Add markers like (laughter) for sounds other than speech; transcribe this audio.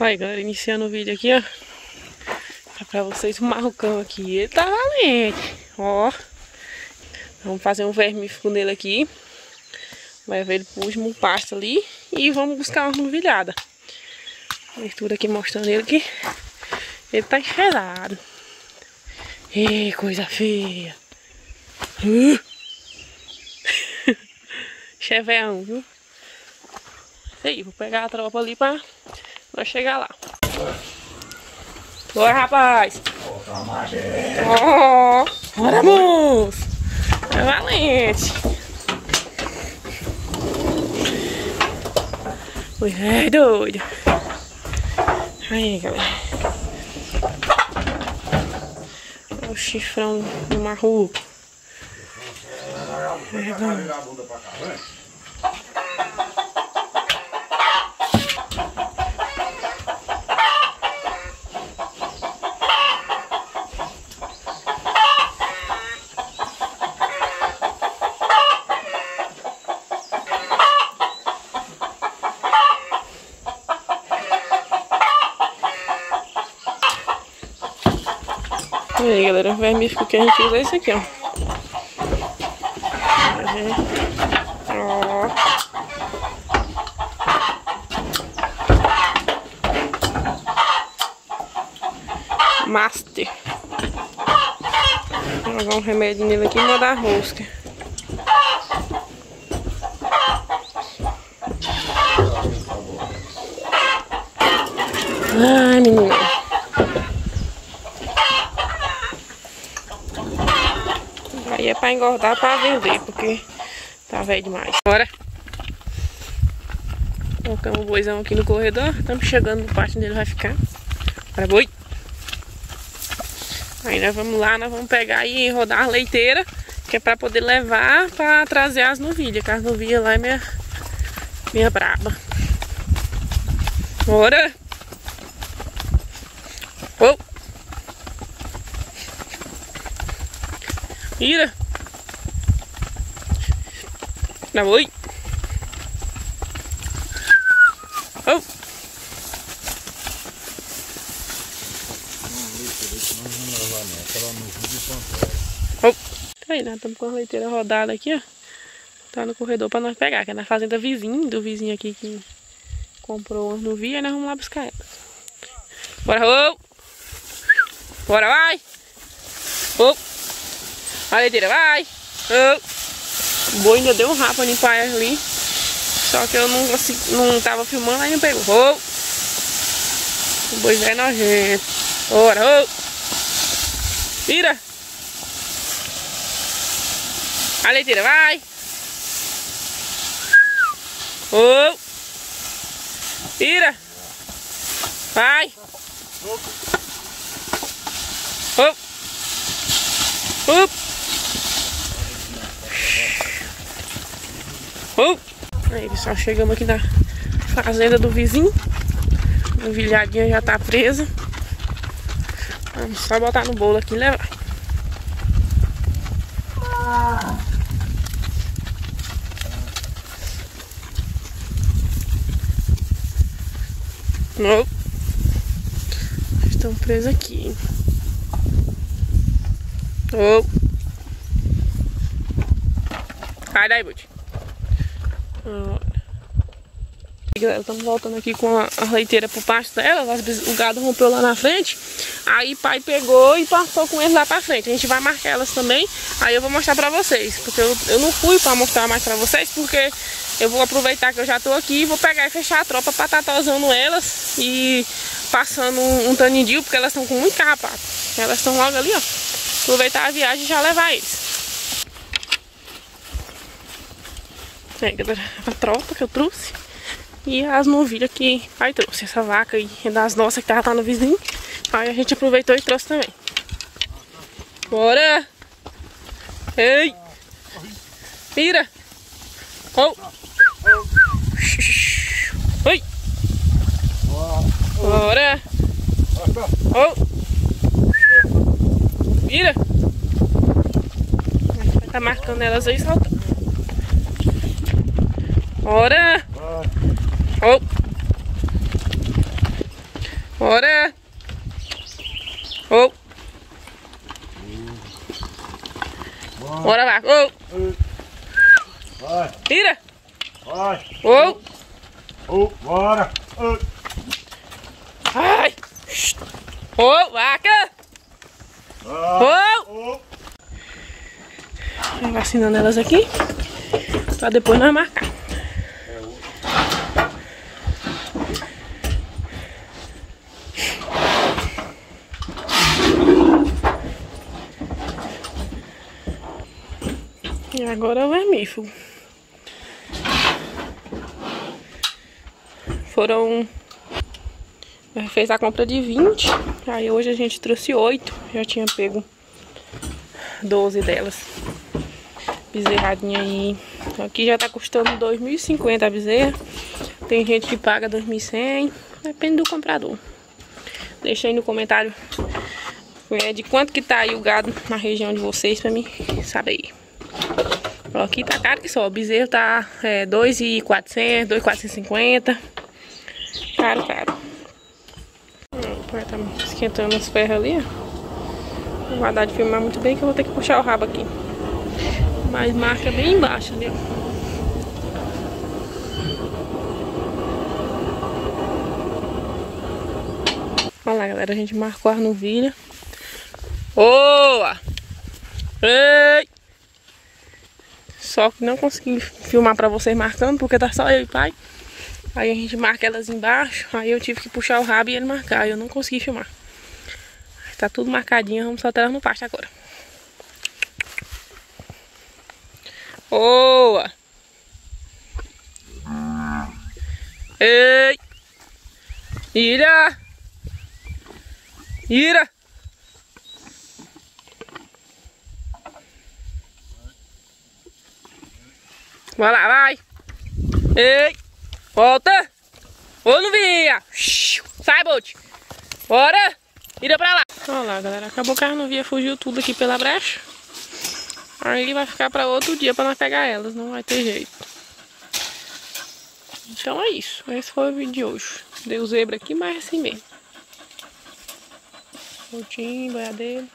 Aí galera, iniciando o vídeo aqui, ó. É pra vocês o marrocão aqui. Ele tá valente. Ó. Vamos fazer um vermífugo nele aqui. Vai ver ele pro último pasto ali. E vamos buscar uma novilhada. Abertura aqui mostrando ele que ele tá enferrado. Ê, coisa feia. Uh. Cheveão, (laughs) viu? Isso aí, vou pegar a tropa ali pra nós chegar lá. Bora, rapaz! Oh, moço! É valente! Oi, é doido! Aí, galera. Olha o chifrão do marruco. É, E aí galera, o vermífugo que a gente usa é esse aqui, ó. Ó. Master. Vou jogar um remédio nele aqui e mandar rosca. Ai, menina. Aí é engordar pra vender, porque tá velho demais. Bora. Colocamos o boizão aqui no corredor. Estamos chegando no pátio onde ele vai ficar. Bora, boi. Aí nós vamos lá, nós vamos pegar e rodar a leiteira, que é pra poder levar pra trazer as novilhas, que as novilhas lá é minha, minha braba. Bora! Oh. Mira. Nào ơi. Oh. Aí, nós estamos com a leiteira rodada aqui, ó. Tá no corredor pra nós pegar, que é na fazenda vizinho, do vizinho aqui que comprou no via, e nós vamos lá buscar ela. Bora, ô! Bora, vai! Ô! A leiteira vai. Oh. O boi ainda deu um rapa no pai ali. Só que eu não, consegui, não tava filmando, aí não pegou. Oh. O boi é nojento. Bora, oh. Tira. A leiteira vai. Oh. Tira. Vai. Oh. Oh. Aí, pessoal, chegamos aqui na fazenda do vizinho. A vilhadinha já tá presa. Vamos só botar no bolo aqui e levar. Oh. Estão presos aqui. Oh. Sai daí, Bute. Galera, estamos voltando aqui com a, a leiteira pro pasto dela. O gado rompeu lá na frente. Aí pai pegou e passou com eles lá pra frente. A gente vai marcar elas também. Aí eu vou mostrar pra vocês. Porque eu, eu não fui pra mostrar mais pra vocês. Porque eu vou aproveitar que eu já tô aqui. E vou pegar e fechar a tropa pra tá tosando elas. E passando um, um. Porque elas estão com muito carrapato. Elas estão logo ali, ó. Aproveitar a viagem e já levar eles. É, galera, a tropa que eu trouxe. E as novilhas que pai trouxe. Essa vaca aí é das nossas que tava lá no vizinho. Aí a gente aproveitou e trouxe também. Bora! Ei! Mira! Oh! Oi! Bora! Oh! Vai tá marcando elas aí saltando. Bora! Oh. Bora! Oh! Bora lá! Oh! Vai! Tira! Vai! Oh! Oh, bora! Oh. Ai! Oh, vaca! Ah. Oh! Vacinando elas aqui. Pra depois nós marcar. E agora é o vermífugo. Foram. Fez a compra de 20. Aí hoje a gente trouxe 8. Já tinha pego 12 delas. Bezerradinha aí. Aqui já tá custando 2.050 a bezerra. Tem gente que paga 2.100. Depende do comprador. Deixa aí no comentário é, de quanto que tá aí o gado na região de vocês pra mim saber. Ó, aqui tá caro que só. O bezerro tá é, 2.400, 2.450. Caro, caro. O pai tá esquentando os ferros ali, ó. Vou guardar de filmar muito bem que eu vou ter que puxar o rabo aqui. Mas marca bem embaixo ali, ó. Olha lá, galera. A gente marcou a novilha. Boa! Ei! Só que não consegui filmar pra vocês marcando, porque tá só eu e pai. Aí a gente marca elas embaixo, aí eu tive que puxar o rabo e ele marcar, eu não consegui filmar. Tá tudo marcadinho, vamos soltar elas no pasto agora. Boa! Ei! Ira! Ira! Vai lá, vai. Ei. Volta. Ô, não via. Sai, Bolt. Bora. Ira pra lá. Olha lá, galera. Acabou que a não via fugiu tudo aqui pela brecha. Aí vai ficar pra outro dia pra nós pegar elas. Não vai ter jeito. Então é isso. Esse foi o vídeo de hoje. Deu zebra aqui, mas é assim mesmo. Voltinho, boiadeiro.